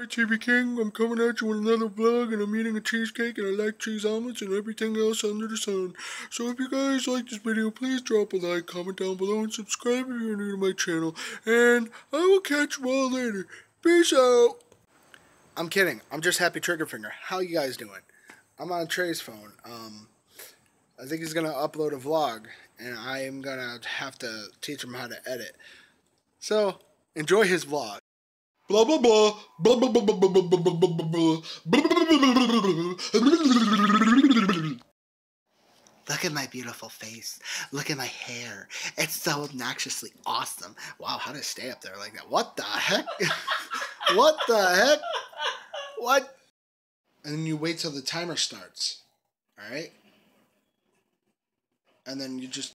Hi TV King, I'm coming at you with another vlog and I'm eating a cheesecake and I like cheese omelets and everything else under the sun. So if you guys like this video, please drop a like, comment down below and subscribe if you're new to my channel. And I will catch you all later. Peace out. I'm kidding. I'm just happy trigger finger. How you guys doing? I'm on Trey's phone. Um, I think he's gonna upload a vlog and I am gonna have to teach him how to edit. So enjoy his vlog blah blah blah blah blah blah blah blah blah blah blah blah Look at my beautiful face. Look at my hair. It's so obnoxiously awesome. Wow, how did I stay up there like that? What the heck? what the heck? What? And then you wait till the timer starts. Alright? And then you just